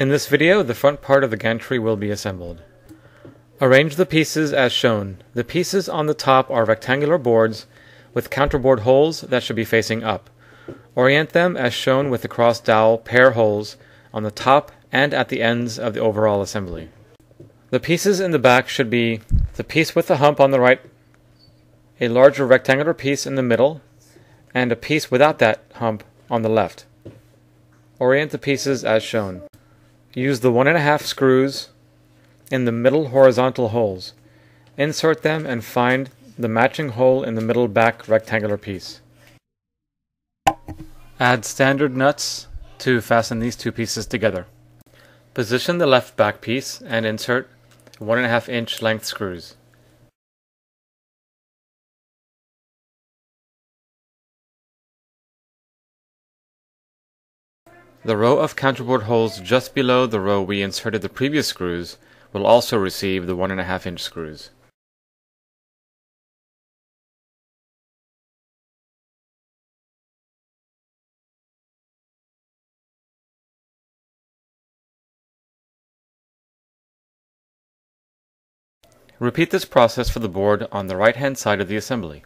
In this video, the front part of the gantry will be assembled. Arrange the pieces as shown. The pieces on the top are rectangular boards with counterbored holes that should be facing up. Orient them as shown with the cross dowel pair holes on the top and at the ends of the overall assembly. The pieces in the back should be the piece with the hump on the right, a larger rectangular piece in the middle, and a piece without that hump on the left. Orient the pieces as shown. Use the one and a half screws in the middle horizontal holes. Insert them and find the matching hole in the middle back rectangular piece. Add standard nuts to fasten these two pieces together. Position the left back piece and insert one and a half inch length screws. The row of counterbored holes just below the row we inserted the previous screws will also receive the 1.5 inch screws. Repeat this process for the board on the right hand side of the assembly.